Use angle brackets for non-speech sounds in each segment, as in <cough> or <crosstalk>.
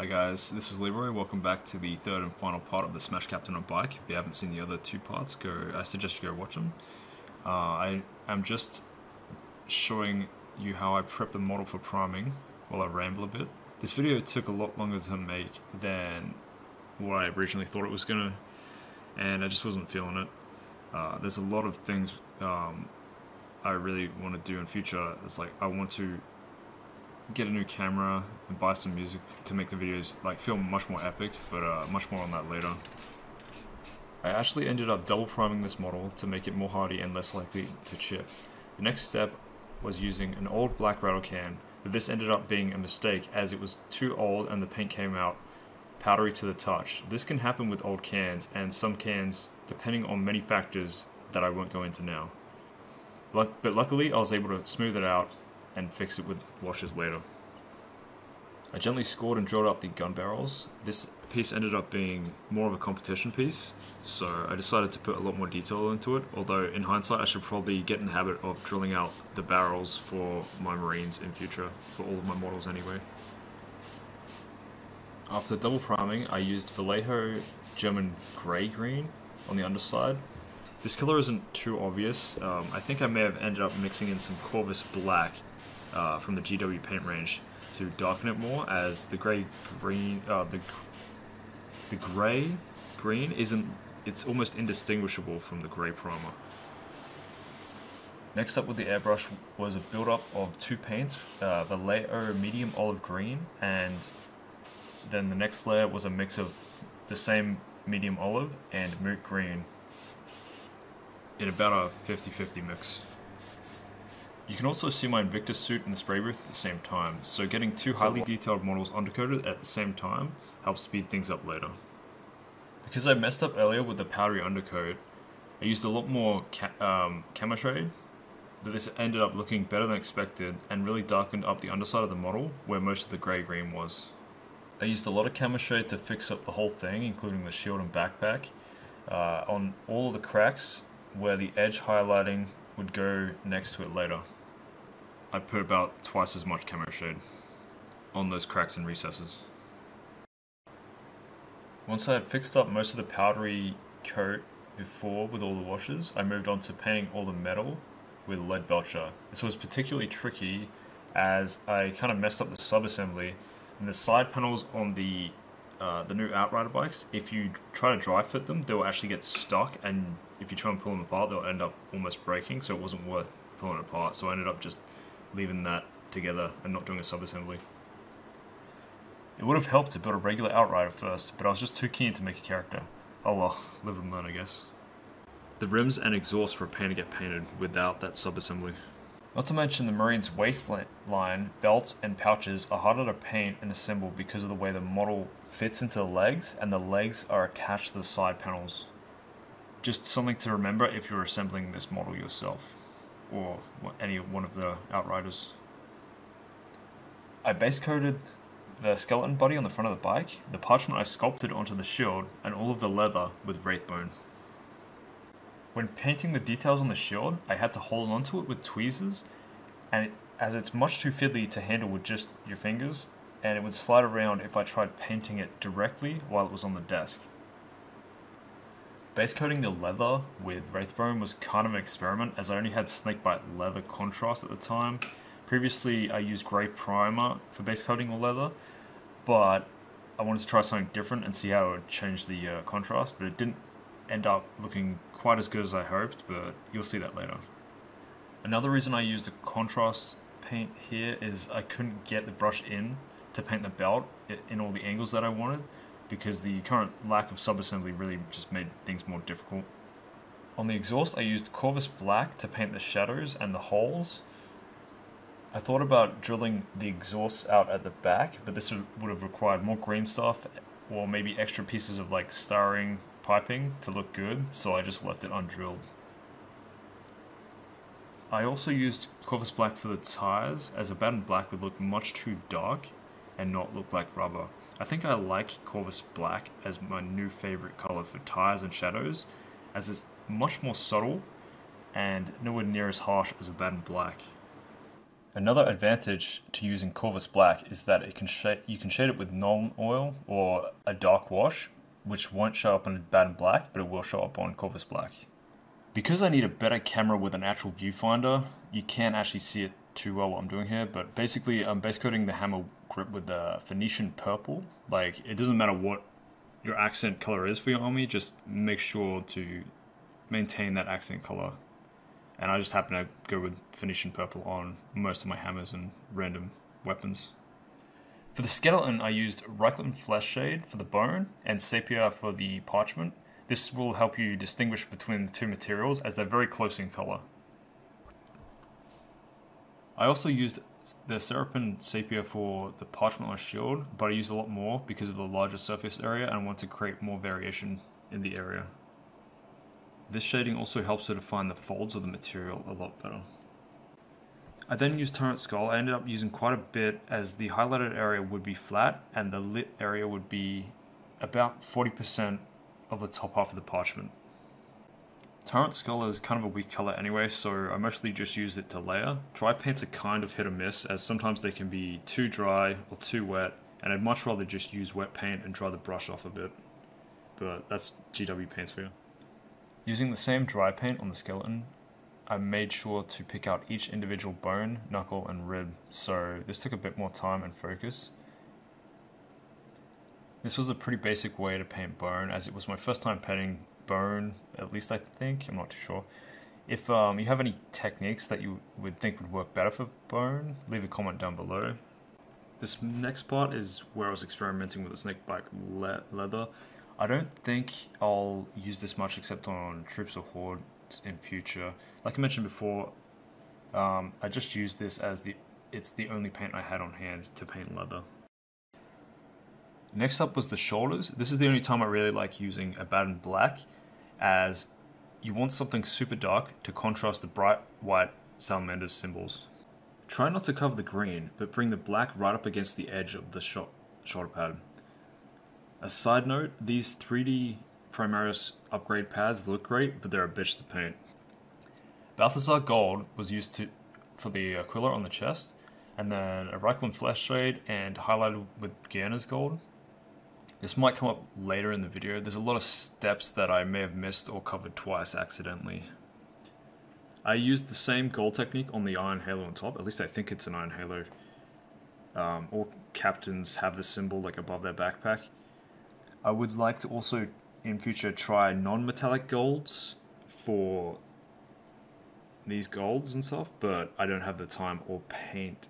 Hi guys, this is Leroy. Welcome back to the third and final part of the Smash Captain on Bike. If you haven't seen the other two parts, go. I suggest you go watch them. Uh, I am just showing you how I prep the model for priming while I ramble a bit. This video took a lot longer to make than what I originally thought it was gonna, and I just wasn't feeling it. Uh, there's a lot of things um, I really want to do in future. It's like I want to get a new camera and buy some music to make the videos like feel much more epic, but uh, much more on that later. I actually ended up double priming this model to make it more hardy and less likely to chip. The next step was using an old black rattle can, but this ended up being a mistake as it was too old and the paint came out powdery to the touch. This can happen with old cans and some cans depending on many factors that I won't go into now. But luckily I was able to smooth it out and fix it with washes later. I gently scored and drilled out the gun barrels. This piece ended up being more of a competition piece, so I decided to put a lot more detail into it, although in hindsight I should probably get in the habit of drilling out the barrels for my marines in future, for all of my models anyway. After double priming, I used Vallejo German Grey Green on the underside. This color isn't too obvious. Um, I think I may have ended up mixing in some Corvus Black uh, from the GW paint range to darken it more as the gray green, uh, the, the gray green isn't, it's almost indistinguishable from the gray primer. Next up with the airbrush was a build-up of two paints, uh, the Vallejo medium olive green and then the next layer was a mix of the same medium olive and moot green in about a 50-50 mix. You can also see my Invictus suit in the spray booth at the same time, so getting two highly detailed models undercoated at the same time helps speed things up later. Because I messed up earlier with the powdery undercoat, I used a lot more ca um, but this ended up looking better than expected and really darkened up the underside of the model where most of the grey green was. I used a lot of Chemitrade to fix up the whole thing, including the shield and backpack, uh, on all of the cracks where the edge highlighting would go next to it later. I put about twice as much Chemitrade on those cracks and recesses. Once I had fixed up most of the powdery coat before with all the washes, I moved on to painting all the metal with Leadbelcher. This was particularly tricky as I kind of messed up the sub-assembly and the side panels on the uh, the new Outrider bikes, if you try to dry fit them, they'll actually get stuck and if you try and pull them apart, they'll end up almost breaking, so it wasn't worth pulling it apart. So I ended up just leaving that together and not doing a sub-assembly. It would have helped to build a regular Outrider first, but I was just too keen to make a character. Oh well, live and learn I guess. The rims and exhaust were a pain to get painted without that sub-assembly. Not to mention the Marine's waistline, belts, and pouches are harder to paint and assemble because of the way the model fits into the legs and the legs are attached to the side panels. Just something to remember if you're assembling this model yourself or any one of the Outriders. I base coated the skeleton body on the front of the bike, the parchment I sculpted onto the shield, and all of the leather with Wraithbone. When painting the details on the shield, I had to hold onto it with tweezers, and as it's much too fiddly to handle with just your fingers, and it would slide around if I tried painting it directly while it was on the desk. Base coating the leather with Wraithbone was kind of an experiment as I only had snakebite leather contrast at the time. Previously I used grey primer for base coating the leather, but I wanted to try something different and see how it would change the uh, contrast, but it didn't end up looking quite as good as I hoped, but you'll see that later. Another reason I used the contrast paint here is I couldn't get the brush in to paint the belt in all the angles that I wanted because the current lack of subassembly really just made things more difficult. On the exhaust I used Corvus Black to paint the shadows and the holes. I thought about drilling the exhausts out at the back, but this would have required more green stuff or maybe extra pieces of like starring piping to look good, so I just left it undrilled. I also used Corvus Black for the tires, as a Abaddon Black would look much too dark and not look like rubber. I think I like Corvus Black as my new favorite color for tires and shadows, as it's much more subtle and nowhere near as harsh as a Abaddon Black. Another advantage to using Corvus Black is that it can shade, you can shade it with Nuln Oil or a dark wash, which won't show up on Abaddon Black, but it will show up on Corvus Black. Because I need a better camera with an actual viewfinder, you can't actually see it too well what I'm doing here, but basically I'm base coating the hammer grip with the Phoenician purple. Like, it doesn't matter what your accent color is for your army, just make sure to maintain that accent color. And I just happen to go with Phoenician purple on most of my hammers and random weapons. For the skeleton, I used Reikland Flesh Shade for the bone and Sepia for the parchment. This will help you distinguish between the two materials as they're very close in color. I also used the Seraphim Sepia for the parchment shield, but I used a lot more because of the larger surface area and I want to create more variation in the area. This shading also helps to define the folds of the material a lot better. I then used Tyrant Skull. I ended up using quite a bit as the highlighted area would be flat and the lit area would be about 40% of the top half of the parchment. Tyrant Skull is kind of a weak color anyway, so I mostly just use it to layer. Dry paints are kind of hit or miss, as sometimes they can be too dry or too wet, and I'd much rather just use wet paint and dry the brush off a bit. But that's GW paints for you. Using the same dry paint on the skeleton, I made sure to pick out each individual bone, knuckle, and rib, so this took a bit more time and focus. This was a pretty basic way to paint bone, as it was my first time painting bone, at least I think, I'm not too sure. If um, you have any techniques that you would think would work better for bone, leave a comment down below. This next part is where I was experimenting with the snakebite le leather. I don't think I'll use this much except on troops or hordes in future. Like I mentioned before, um, I just used this as the it's the only paint I had on hand to paint leather. Next up was the shoulders. This is the only time I really like using a Abaddon Black as you want something super dark to contrast the bright white Salamander's symbols. Try not to cover the green, but bring the black right up against the edge of the shot, shoulder pad. A side note, these 3D Primaris upgrade pads look great, but they're a bitch to paint. Balthasar Gold was used to for the Aquila on the chest, and then a Reikland Flesh Shade and highlighted with Gehenna's Gold. This might come up later in the video. There's a lot of steps that I may have missed or covered twice accidentally. I used the same gold technique on the Iron Halo on top. At least I think it's an Iron Halo. Um, all captains have the symbol like above their backpack. I would like to also in future try non-metallic golds for these golds and stuff, but I don't have the time or paint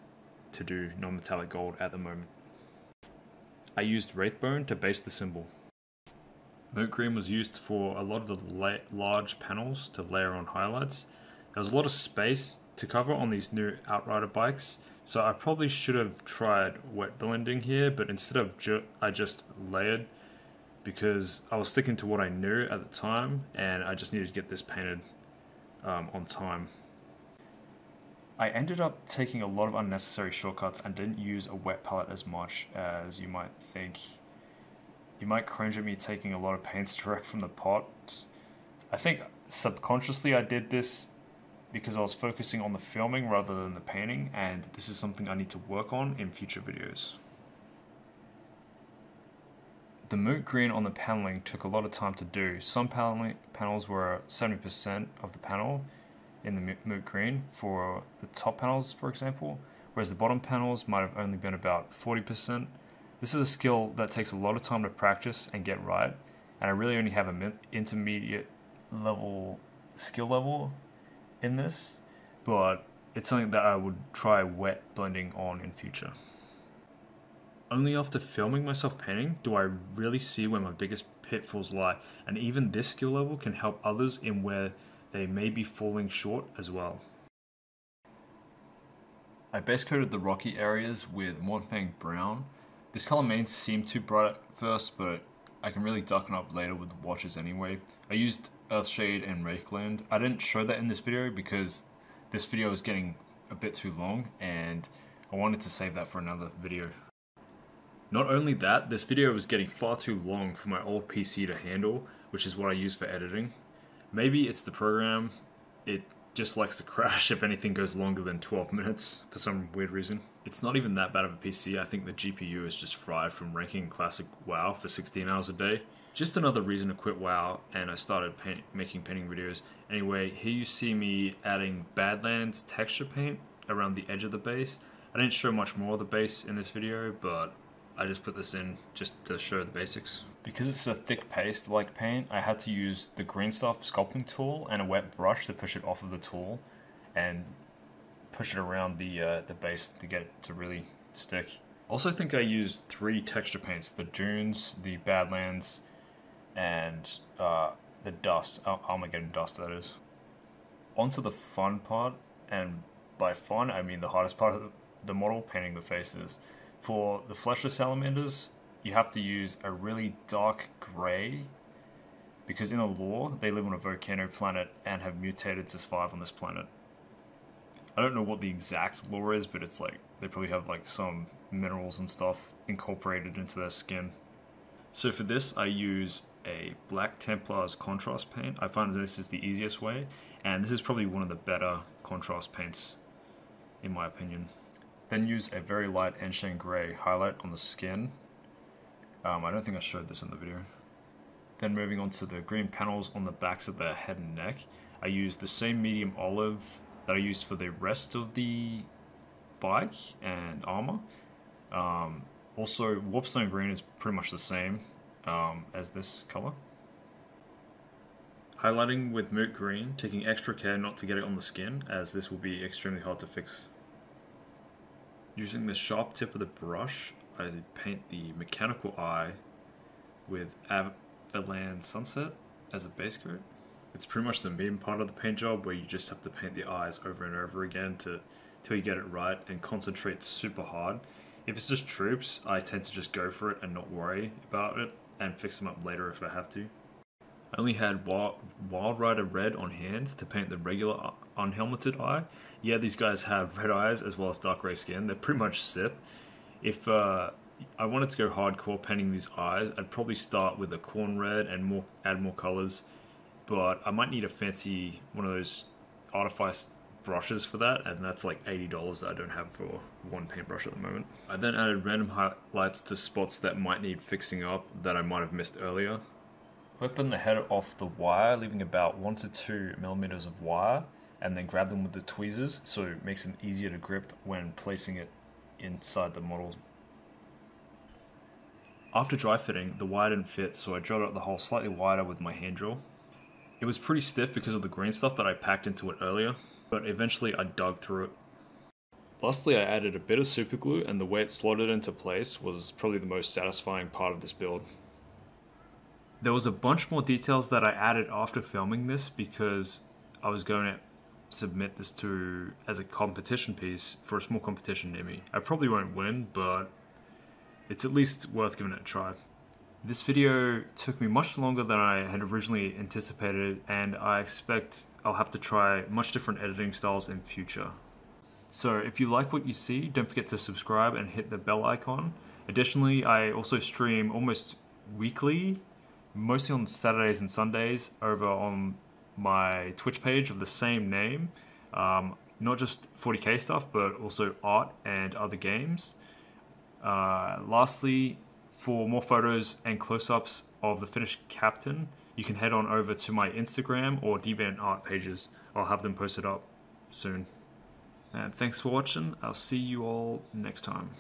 to do non-metallic gold at the moment. I used Wraithbone to base the symbol. Moot Green was used for a lot of the large panels to layer on highlights. There was a lot of space to cover on these new Outrider bikes, so I probably should have tried wet blending here, but instead of ju I just layered because I was sticking to what I knew at the time and I just needed to get this painted um, on time. I ended up taking a lot of unnecessary shortcuts and didn't use a wet palette as much as you might think. You might cringe at me taking a lot of paints <laughs> direct from the pot. I think subconsciously I did this because I was focusing on the filming rather than the painting and this is something I need to work on in future videos. The moot green on the paneling took a lot of time to do. Some panels were 70% of the panel in the moot green for the top panels, for example, whereas the bottom panels might have only been about 40%. This is a skill that takes a lot of time to practice and get right, and I really only have an intermediate level skill level in this, but it's something that I would try wet blending on in future. Only after filming myself painting do I really see where my biggest pitfalls lie, and even this skill level can help others in where they may be falling short as well. I base coated the rocky areas with Mournfang Brown. This color may seem too bright at first, but I can really darken up later with the washes anyway. I used Earthshade and Reikland. I didn't show that in this video because this video is getting a bit too long and I wanted to save that for another video. Not only that, this video was getting far too long for my old PC to handle, which is what I use for editing. Maybe it's the program. It just likes to crash if anything goes longer than 12 minutes for some weird reason. It's not even that bad of a PC. I think the GPU is just fried from ranking classic WoW for 16 hours a day. Just another reason to quit WoW, and I started paint, making painting videos. Anyway, here you see me adding Badlands texture paint around the edge of the base. I didn't show much more of the base in this video, but I just put this in just to show the basics. Because it's a thick paste like paint, I had to use the green stuff sculpting tool and a wet brush to push it off of the tool and push it around the uh, the base to get it to really stick. Also think I used three texture paints, the dunes, the badlands, and uh, the dust, oh, Armageddon dust that is. Onto the fun part, and by fun I mean the hardest part of the model, painting the faces. For the fleshless salamanders, you have to use a really dark grey because in the lore they live on a volcano planet and have mutated to survive on this planet. I don't know what the exact lore is, but it's like they probably have like some minerals and stuff incorporated into their skin. So for this I use a Black Templar's contrast paint. I find this is the easiest way and this is probably one of the better contrast paints in my opinion. Then use a very light Enchant Grey highlight on the skin. Um, I don't think I showed this in the video. Then moving on to the green panels on the backs of the head and neck. I used the same medium olive that I used for the rest of the bike and armor. Um, also, Warpstone Green is pretty much the same um, as this color. Highlighting with Moot Green, taking extra care not to get it on the skin, as this will be extremely hard to fix Using the sharp tip of the brush, I paint the mechanical eye with Averland Sunset as a base coat. It's pretty much the main part of the paint job where you just have to paint the eyes over and over again to till you get it right and concentrate super hard. If it's just troops, I tend to just go for it and not worry about it and fix them up later if I have to. I only had Wild, Wild Rider Red on hand to paint the regular unhelmeted eye. Yeah, these guys have red eyes as well as dark gray skin. They're pretty much Sith. If uh, I wanted to go hardcore painting these eyes, I'd probably start with a Khorne Red and more add more colors. But I might need a fancy one of those Artificer brushes for that, and that's like $80 that I don't have for one paintbrush at the moment. I then added random highlights to spots that might need fixing up that I might have missed earlier. Clipping the head off the wire, leaving about 1 to 2 millimeters of wire, and then grab them with the tweezers so it makes them easier to grip when placing it inside the model. After dry fitting, the wire didn't fit, so I drilled out the hole slightly wider with my hand drill. It was pretty stiff because of the green stuff that I packed into it earlier, but eventually I dug through it. Lastly, I added a bit of super glue and the way it slotted into place was probably the most satisfying part of this build. There was a bunch more details that I added after filming this because I was going to submit this to as a competition piece for a small competition near me. I probably won't win, but it's at least worth giving it a try. This video took me much longer than I had originally anticipated and I expect I'll have to try much different editing styles in future. So if you like what you see, don't forget to subscribe and hit the bell icon. Additionally, I also stream almost weekly mostly on Saturdays and Sundays over on my Twitch page of the same name. Um, not just 40k stuff, but also art and other games. Uh, lastly, for more photos and close ups of the finished captain, you can head on over to my Instagram or DeviantArt pages. I'll have them posted up soon. And thanks for watching. I'll see you all next time.